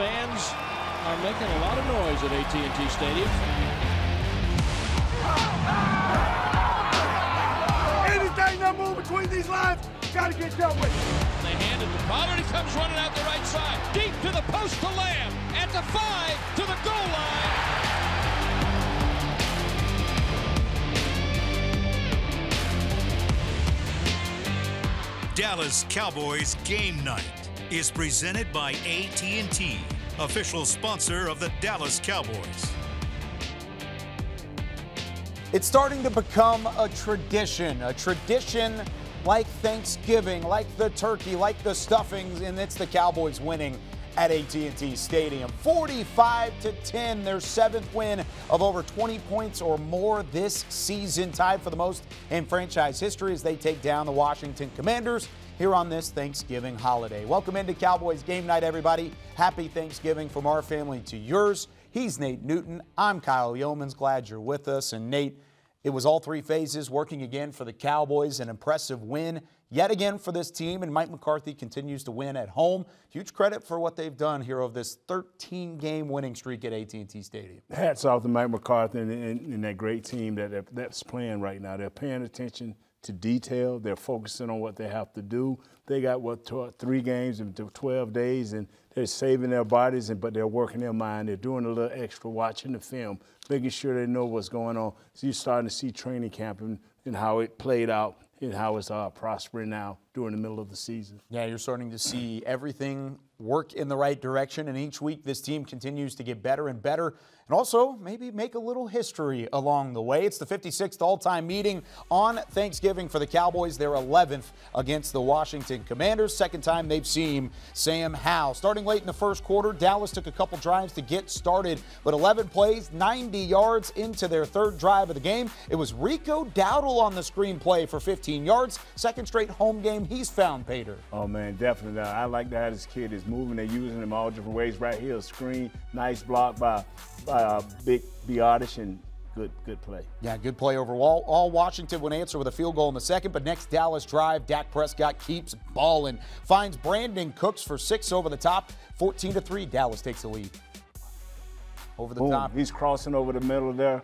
fans are making a lot of noise at AT&T Stadium. Anything that move between these lines, got to get dealt with. They hand it to Pollard. He comes running out the right side. Deep to the post to Lamb. At the five, to the goal line. Dallas Cowboys Game Night is presented by AT&T, official sponsor of the Dallas Cowboys. It's starting to become a tradition, a tradition like Thanksgiving, like the turkey, like the stuffings, and it's the Cowboys winning at AT&T Stadium. 45 to 10, their seventh win of over 20 points or more this season, tied for the most in franchise history as they take down the Washington Commanders here on this Thanksgiving holiday. Welcome into Cowboys Game Night, everybody. Happy Thanksgiving from our family to yours. He's Nate Newton. I'm Kyle Youmans. Glad you're with us. And Nate, it was all three phases working again for the Cowboys. An impressive win yet again for this team. And Mike McCarthy continues to win at home. Huge credit for what they've done here of this 13-game winning streak at AT&T Stadium. Hats off to Mike McCarthy and, and, and that great team that that's playing right now. They're paying attention to detail. They're focusing on what they have to do. They got what three games in 12 days, and they're saving their bodies, and but they're working their mind. They're doing a little extra, watching the film, making sure they know what's going on. So you're starting to see training camp and, and how it played out and how it's uh, prospering now during the middle of the season. Yeah, you're starting to see everything work in the right direction, and each week this team continues to get better and better, and also maybe make a little history along the way. It's the 56th all-time meeting on Thanksgiving for the Cowboys. Their 11th against the Washington Commanders. Second time they've seen Sam Howell. Starting late in the first quarter, Dallas took a couple drives to get started, but 11 plays, 90 yards into their third drive of the game. It was Rico Dowdle on the screen play for 15 yards. Second straight home game he's found, Pater. Oh, man, definitely. I like that this kid is moving. They're using him all different ways. Right here, a screen, nice block by, by uh, Big Biadasz and good good play. Yeah, good play overall. All Washington would answer with a field goal in the second, but next Dallas drive, Dak Prescott keeps balling. Finds Brandin Cooks for six over the top. 14 to 3. Dallas takes the lead. Over the Boom. top. He's crossing over the middle there.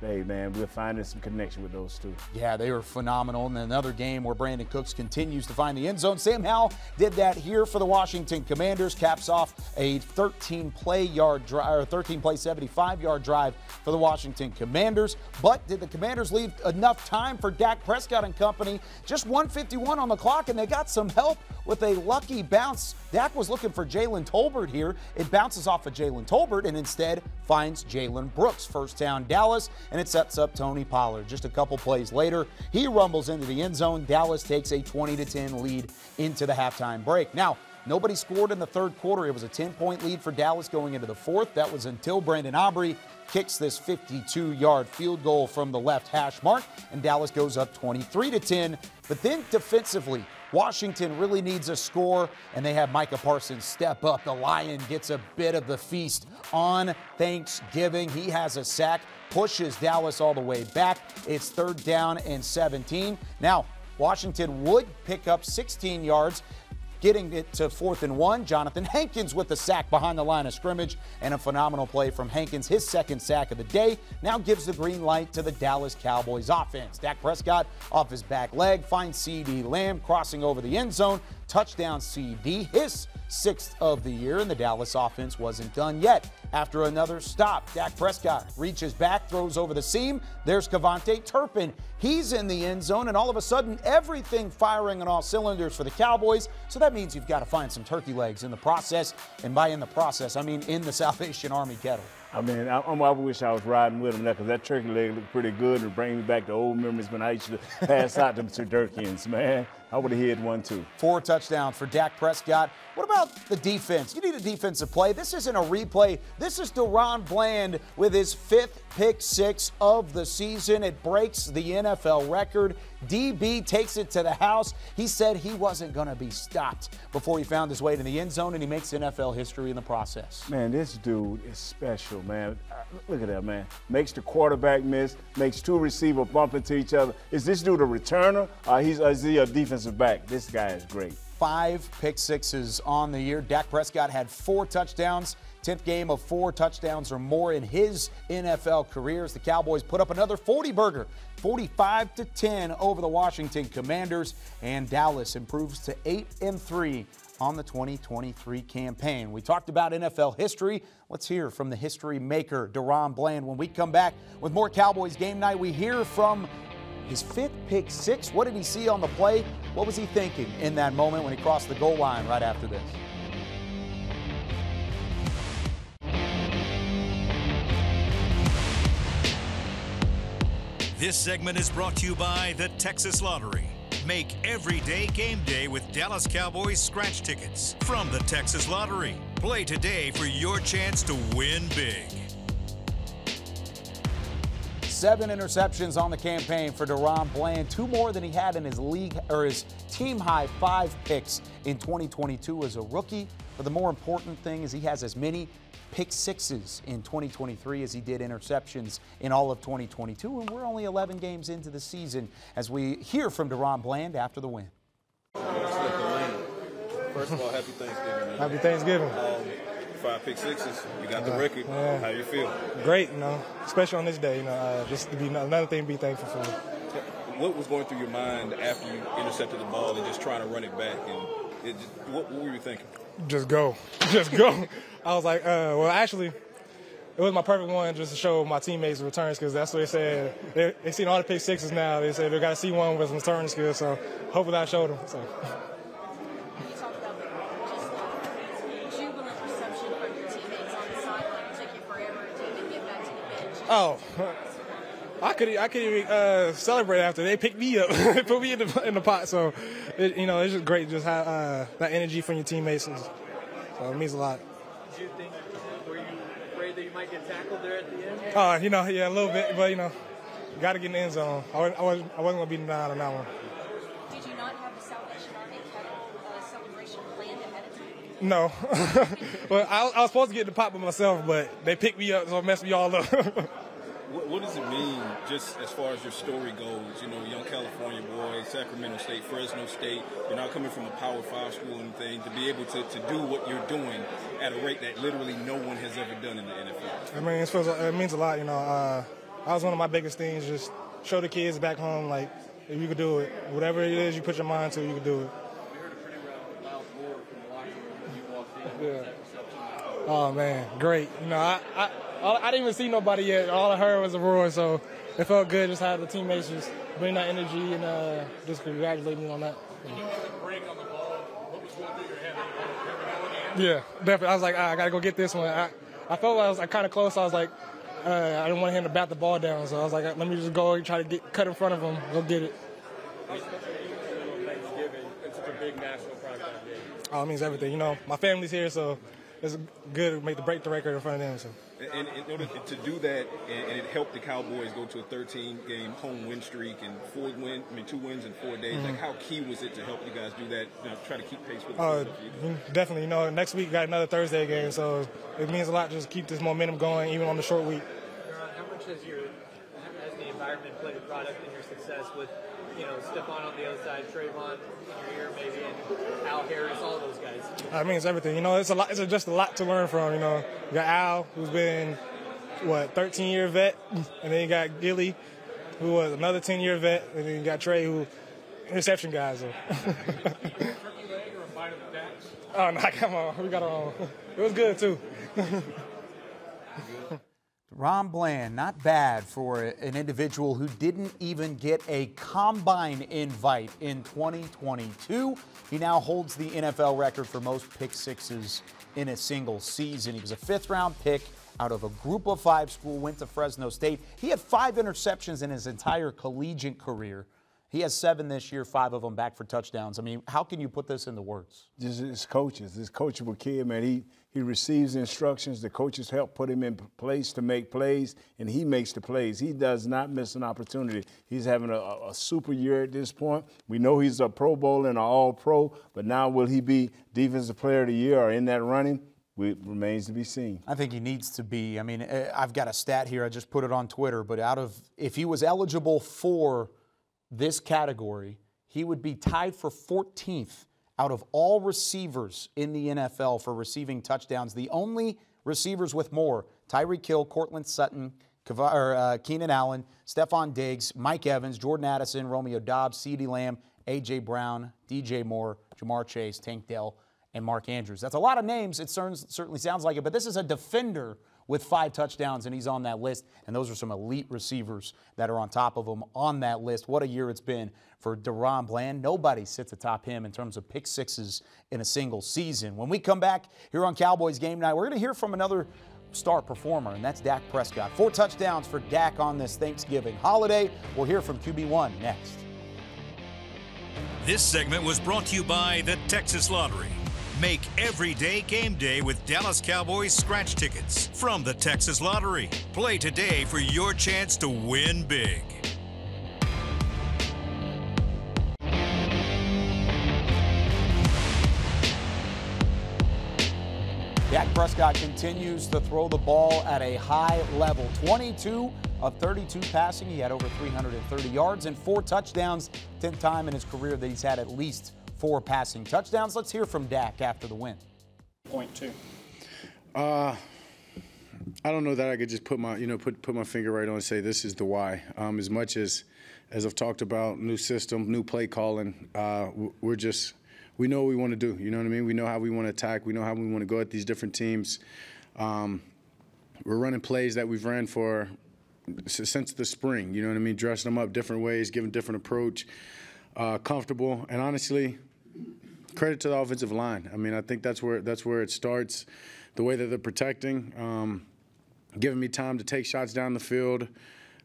Hey, man, we're finding some connection with those two. Yeah, they were phenomenal. And another game where Brandin Cooks continues to find the end zone. Sam Howell did that here for the Washington Commanders. Caps off a 13 play yard drive, or 13 play 75 yard drive for the Washington Commanders. But did the Commanders leave enough time for Dak Prescott and company? Just 151 on the clock, and they got some help with a lucky bounce. Dak was looking for Jalen Tolbert here. It bounces off of Jalen Tolbert and instead finds Jalen Brooks. First down, Dallas, and it sets up Tony Pollard. Just a couple plays later, he rumbles into the end zone. Dallas takes a 20 to 10 lead into the halftime break. Now, Nobody scored in the third quarter. It was a 10 point lead for Dallas going into the fourth. That was until Brandon Aubrey kicks this 52 yard field goal from the left hash mark, and Dallas goes up 23 to 10. But then defensively, Washington really needs a score, and they have Micah Parsons step up. The Lion gets a bit of the feast on Thanksgiving. He has a sack, pushes Dallas all the way back. It's third down and 17. Now, Washington would pick up 16 yards getting it to fourth and one. Jonathan Hankins with the sack behind the line of scrimmage and a phenomenal play from Hankins, his second sack of the day, now gives the green light to the Dallas Cowboys offense. Dak Prescott off his back leg finds CeeDee Lamb crossing over the end zone. Touchdown CeeDee, his sixth of the year, and the Dallas offense wasn't done yet. After another stop, Dak Prescott reaches back, throws over the seam. There's KaVontae Turpin. He's in the end zone, and all of a sudden, everything firing on all cylinders for the Cowboys. So that means you've got to find some turkey legs in the process. And by in the process, I mean in the Salvation Army kettle. I mean, I, I wish I was riding with him now because that turkey leg looked pretty good and bring me back to old memories when I used to pass out them turkeys, man. I would have hit one too. Four touchdowns for Dak Prescott. What about the defense? You need a defensive play. This isn't a replay. This is DaRon Bland with his fifth pick six of the season. It breaks the NFL record. DB takes it to the house. He said he wasn't going to be stopped before he found his way to the end zone, and he makes NFL history in the process. Man, this dude is special, man. Look at that, man. Makes the quarterback miss, makes two receivers bump into each other. Is this dude a returner? Uh, he's, is he a defensive back? This guy is great. five pick sixes on the year. Dak Prescott had four touchdowns, 10th game of four touchdowns or more in his NFL career as the Cowboys put up another 40 burger, 45 to 10 over the Washington Commanders, and Dallas improves to 8 and 3 on the 2023 campaign. We talked about NFL history. Let's hear from the history maker, DaRon Bland. When we come back with more Cowboys game night, we hear from his fifth pick six. What did he see on the play? What was he thinking in that moment when he crossed the goal line right after this? This segment is brought to you by the Texas Lottery. Make every day game day with Dallas Cowboys scratch tickets from the Texas Lottery. Play today for your chance to win big. Seven interceptions on the campaign for DaRon Bland, two more than he had in his league or his team high five picks in 2022 as a rookie. But the more important thing is he has as many pick sixes in 2023 as he did interceptions in all of 2022. And we're only 11 games into the season as we hear from DaRon Bland after the win. First of all, happy Thanksgiving. Man. Happy Thanksgiving. Five pick sixes. You got the record. yeah. How you feel? Great, you know, especially on this day, you know, uh, just to be another thing to be thankful for. What was going through your mind after you intercepted the ball and just trying to run it back? And it just, what, what were you thinking? Just go, just go. I was like, uh, well, actually, it was my perfect one just to show my teammates returns because That's what they said. They, they seen all the pick sixes now. They said they got to see one with some return skills. So hopefully I showed them. So. You talked about the, just the jubilant reception from your teammates on the sideline. It took you forever to even get back to the bench. Oh, I could I could even uh, celebrate after they picked me up, put me in the in the pot. So, it, you know, it's just great just have uh, that energy from your teammates. And, so it means a lot. Did you think, were you afraid that you might get tackled there at the end? Uh, you know, yeah, a little bit, but you know, got to get in the end zone. I wasn't, I wasn't, I wasn't gonna be him down on that one. Did you not have the Salvation Army kettle uh, celebration planned ahead of time? No, well, I, I was supposed to get the pot by myself, but they picked me up, so it messed me all up. What, what does it mean, just as far as your story goes? You know, young California boy, Sacramento State, Fresno State. You're not coming from a Power Five school and thing to be able to, to do what you're doing at a rate that literally no one has ever done in the NFL. I mean, it, feels, it means a lot, you know. Uh, that was one of my biggest things. Just show the kids back home, like, if you could do it. Whatever it is you put your mind to, you can do it. We heard a pretty loud roar from the locker room when you walked in. Yeah. Oh man, great. You know, I, I I didn't even see nobody yet. All I heard was a roar, so it felt good just have the teammates just bring that energy and uh, just congratulate me on that. Yeah, definitely. I was like, ah, I gotta go get this one. I, I felt like I was like, kind of close. I was like, uh, I didn't want him to bat the ball down, so I was like, let me just go and try to get cut in front of him, go get it. Thanksgiving, it's a big national. Oh, it means everything. You know, my family's here, so it's good to make the break the record in front of them. So. And in order to do that, and it helped the Cowboys go to a 13-game home win streak and four win, I mean two wins in four days. Like, how key was it to help you guys do that? You know, try to keep pace with. the Uh, definitely. You know, next week we got another Thursday game, so it means a lot just keep this momentum going, even on the short week. How much has your has the environment played a product in your success with, you know, Stephon on the other side, Trevon maybe, and Al Harris, all those guys? That means everything. You know, it's a lot. It's just a lot to learn from. You know, you got Al, who's been what 13 year vet, and then you got Gilly, who was another 10 year vet, and then you got Trey, who interception guys. Oh no, come on, we got our own. It was good too. Ron Bland, not bad for an individual who didn't even get a combine invite in 2022. He now holds the NFL record for most pick sixes in a single season. He was a fifth round pick out of a group of five school, went to Fresno State. He had five interceptions in his entire collegiate career. He has seven this year, five of them back for touchdowns. I mean, how can you put this into words? Just his coaches, this coachable kid, man. He he receives instructions. The coaches help put him in place to make plays, and he makes the plays. He does not miss an opportunity. He's having a, a super year at this point. We know he's a Pro Bowl and an All Pro, but now will he be Defensive Player of the Year or in that running? We, remains to be seen. I think he needs to be. I mean, eh, I've got a stat here. I just put it on Twitter. But out of, if he was eligible for this category, he would be tied for 14th out of all receivers in the NFL for receiving touchdowns, the only receivers with more Tyreek Hill, Courtland Sutton, uh, Keenan Allen, Stefon Diggs, Mike Evans, Jordan Addison, Romeo Doubs, CeeDee Lamb, A.J. Brown, DJ Moore, Ja'Marr Chase, Tank Dell, and Mark Andrews. That's a lot of names. It certainly sounds like it, but this is a defender with five touchdowns, and he's on that list. And those are some elite receivers that are on top of him on that list. What a year it's been for DaRon Bland. Nobody sits atop him in terms of pick sixes in a single season. When we come back here on Cowboys Game Night, we're going to hear from another star performer, and that's Dak Prescott. Four touchdowns for Dak on this Thanksgiving holiday. We'll hear from QB1 next. This segment was brought to you by the Texas Lottery. Make every day game day with Dallas Cowboys scratch tickets from the Texas Lottery. Play today for your chance to win big. Dak Prescott continues to throw the ball at a high level. 22 of 32 passing. He had over 330 yards and four touchdowns. 10th time in his career that he's had at least four passing touchdowns. Let's hear from Dak after the win. Point two. Uh, I don't know that I could just put my, you know, put put my finger right on and say this is the why. Um, as much as as I've talked about new system, new play calling, uh, we're just we know what we want to do. You know what I mean? We know how we want to attack. We know how we want to go at these different teams. Um, we're running plays that we've ran for since the spring. You know what I mean? Dressing them up different ways, giving different approach, uh, comfortable, and honestly, credit to the offensive line. I mean, I think that's where that's where it starts. The way that they're protecting, um, giving me time to take shots down the field,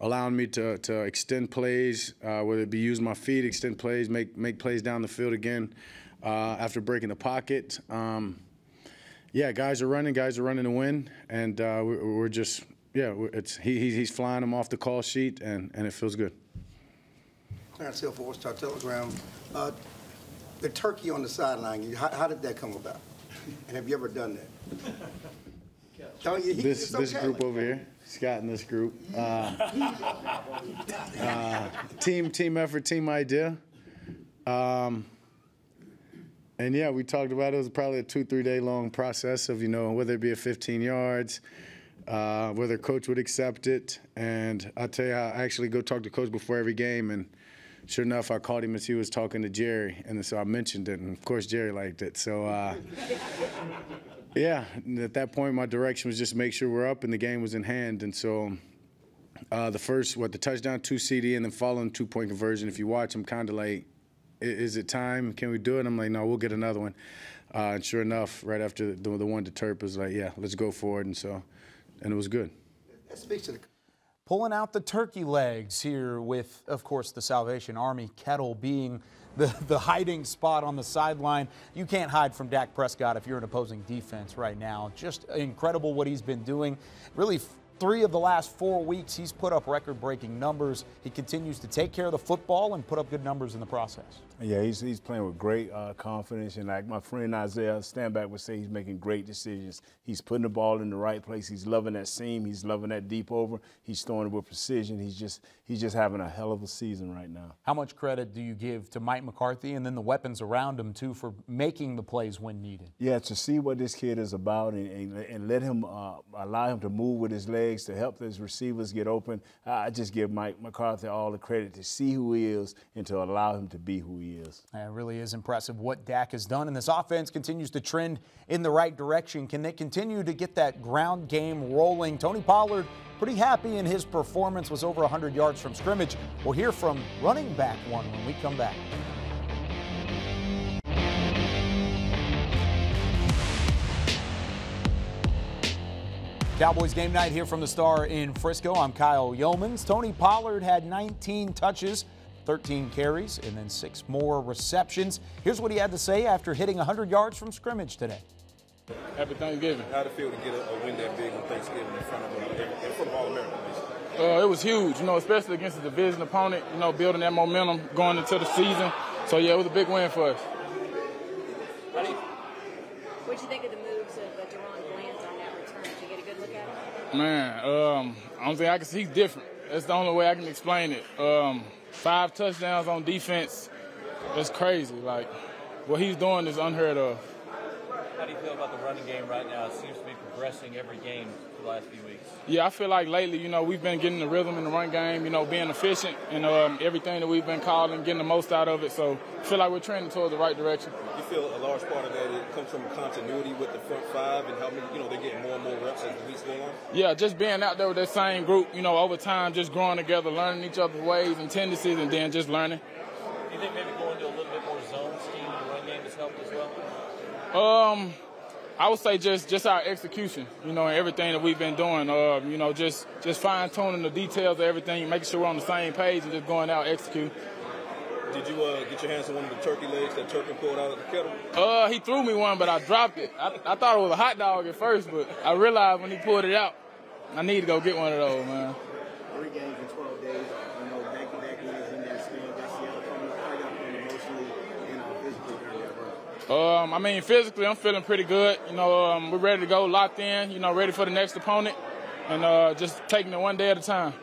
allowing me to, to extend plays, uh, whether it be use my feet, extend plays, make make plays down the field again uh, after breaking the pocket. Um, yeah, guys are running, guys are running to win, and uh, we're, we're, just yeah, it's he, he's flying them off the call sheet, and, and it feels good. Clarence Hill, Four Star Telegram. Uh, the turkey on the sideline, how, how, did that come about? And have you ever done that? Don't you, he, this okay. this group over here, Scott in this group, uh, uh, team team effort, team idea. Um, and yeah, we talked about it. it was probably a two three day long process of you know whether it be a 15 yards, uh, whether coach would accept it. And I tell you, I actually go talk to coach before every game and sure enough, I called him as he was talking to Jerry, and so I mentioned it, and of course Jerry liked it. So, uh, yeah, at that point, my direction was just make sure we're up, and the game was in hand. And so, uh, the first, what the touchdown, two CeeDee, and then following two point conversion. If you watch, I'm kind of like, is it time? Can we do it? I'm like, no, we'll get another one. Uh, and sure enough, right after the, the one to Turp was like, yeah, let's go for it. And so, and it was good. That speaks to the pulling out the turkey legs here with, of course, the Salvation Army kettle being the, the hiding spot on the sideline. You can't hide from Dak Prescott if you're an opposing defense right now. Just incredible what he's been doing. Really Three of the last four weeks, he's put up record breaking numbers. He continues to take care of the football and put up good numbers in the process. Yeah, he's, he's playing with great uh, confidence. And like my friend Isaiah Stanback would say, he's making great decisions. He's putting the ball in the right place. He's loving that seam. He's loving that deep over. He's throwing it with precision. He's just he's just having a hell of a season right now. How much credit do you give to Mike McCarthy and then the weapons around him, too, for making the plays when needed? Yeah, to see what this kid is about and, and, and let him uh, allow him to move with his legs legs to help those receivers get open. I just give Mike McCarthy all the credit to see who he is and to allow him to be who he is. It really is impressive what Dak has done, and this offense continues to trend in the right direction. Can they continue to get that ground game rolling? Tony Pollard pretty happy in his performance, was over 100 yards from scrimmage. We'll hear from running back one when we come back. Cowboys game night here from the Star in Frisco. I'm Kyle Youmans. Tony Pollard had 19 touches, 13 carries, and then six more receptions. Here's what he had to say after hitting 100 yards from scrimmage today. Happy Thanksgiving. How'd it feel to get a, a win that big on Thanksgiving in front of, in front of all Americans? Uh, it was huge, you know, especially against a division opponent, you know, building that momentum going into the season. So, yeah, it was a big win for us. What'd you think of the moves of uh, DaRon Bland on that return? Did you get a good look at it? Man, um, I don't think I can see he's different. That's the only way I can explain it. Um, five touchdowns on defense. That's crazy. Like, what he's doing is unheard of. How do you feel about the running game right now? It seems to be progressing every game the last few weeks. Yeah, I feel like lately, you know, we've been getting the rhythm in the run game, you know, being efficient and um, everything that we've been calling, getting the most out of it. So I feel like we're trending towards the right direction. You feel a large part of that it comes from continuity with the front five and how many, you know, they're getting more and more reps as the weeks go on? Yeah, just being out there with that same group, you know, over time, just growing together, learning each other's ways and tendencies, and then just learning. Do you think maybe going to a little bit more zone scheme in the run game has helped as well? Um, I would say just just our execution, you know, and everything that we've been doing. Uh, you know, just just fine tuning the details of everything, making sure we're on the same page, and just going out execute. Did you uh, get your hands on one of the turkey legs that Turpin pulled out of the kettle? Uh, he threw me one, but I dropped it. I, I thought it was a hot dog at first, but I realized when he pulled it out, I need to go get one of those, man. Three games in 12 days, you know, back-to-back wins in that span. That's Seattle coming. How y'all feeling emotionally and uh, physically during that run? Um, I mean, physically, I'm feeling pretty good. You know, um, we're ready to go, locked in. You know, ready for the next opponent, and uh, just taking it one day at a time.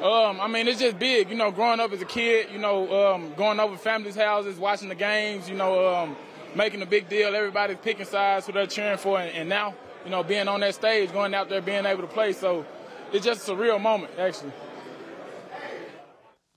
Um, I mean, it's just big. You know, growing up as a kid, you know, um, going over families' houses, watching the games, you know, um, making a big deal. Everybody's picking sides who they're cheering for, and, and now, you know, being on that stage, going out there, being able to play. So it's just a surreal moment, actually.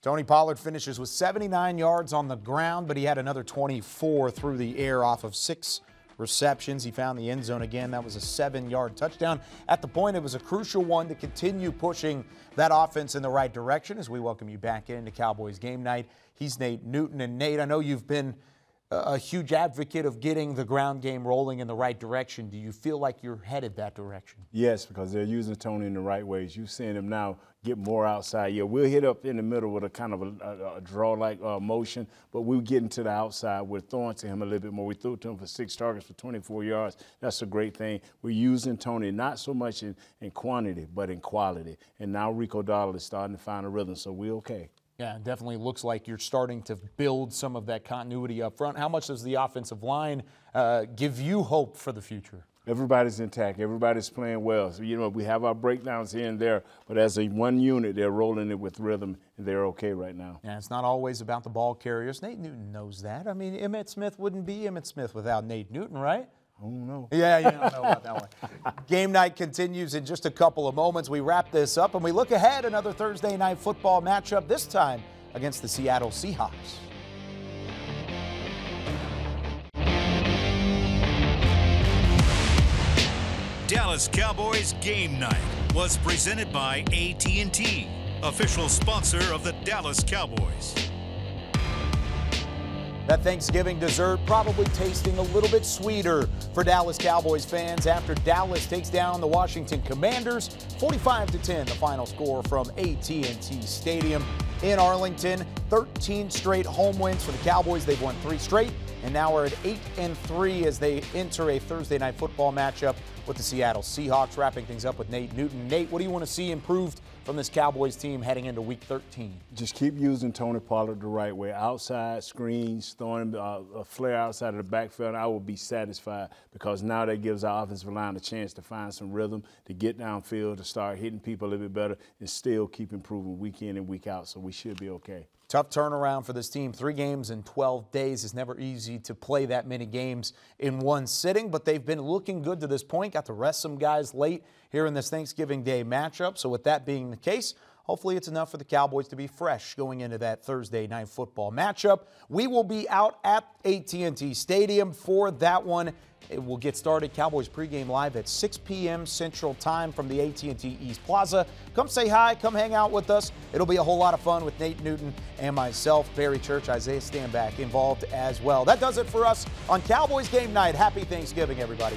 Tony Pollard finishes with 79 yards on the ground, but he had another 24 through the air off of six receptions. He found the end zone again. That was a seven yard touchdown. At the point, it was a crucial one to continue pushing that offense in the right direction as we welcome you back into Cowboys game night. He's Nate Newton. And Nate, I know you've been a huge advocate of getting the ground game rolling in the right direction. Do you feel like you're headed that direction? Yes, because they're using Tony in the right ways. You've seen him now get more outside. Yeah, we'll hit up in the middle with a kind of a, a, a draw-like uh, motion, but we're getting to the outside. We're throwing to him a little bit more. We threw to him for six targets for 24 yards. That's a great thing. We're using Tony not so much in, in quantity, but in quality. And now Rico Dowdle is starting to find a rhythm, so we're okay. Yeah, definitely looks like you're starting to build some of that continuity up front. How much does the offensive line uh, give you hope for the future? Everybody's intact. Everybody's playing well. So, you know, we have our breakdowns here and there, but as a one unit, they're rolling it with rhythm, and they're okay right now. Yeah, it's not always about the ball carriers. Nate Newton knows that. I mean, Emmitt Smith wouldn't be Emmitt Smith without Nate Newton, right? I don't know. Yeah, you don't know about that one. Game night continues in just a couple of moments. We wrap this up and we look ahead another Thursday night football matchup, this time against the Seattle Seahawks. Dallas Cowboys Game Night was presented by AT&T, official sponsor of the Dallas Cowboys. That Thanksgiving dessert probably tasting a little bit sweeter for Dallas Cowboys fans after Dallas takes down the Washington Commanders 45 to 10 the final score from AT&T Stadium. In Arlington 13 straight home wins for the Cowboys. They've won 3 straight and now are at 8 and 3 as they enter a Thursday night football matchup with the Seattle Seahawks. Wrapping things up with Nate Newton. Nate what do you want to see improved from this Cowboys team heading into week 13? Just keep using Tony Pollard the right way. Outside screens, throwing uh, a flare outside of the backfield, I will be satisfied because now that gives our offensive line a chance to find some rhythm, to get downfield, to start hitting people a little bit better, and still keep improving week in and week out. So we should be okay. Tough turnaround for this team. Three games in 12 days. It's never easy to play that many games in one sitting, but they've been looking good to this point. Got to rest some guys late here in this Thanksgiving Day matchup. So, with that being the case, hopefully it's enough for the Cowboys to be fresh going into that Thursday night football matchup. We will be out at AT&T Stadium for that one. It will get started. Cowboys pregame live at 6 p.m. Central Time from the AT&T East Plaza. Come say hi. Come hang out with us. It'll be a whole lot of fun with Nate Newton and myself, Barry Church, Isaiah Stanback involved as well. That does it for us on Cowboys game night. Happy Thanksgiving, everybody.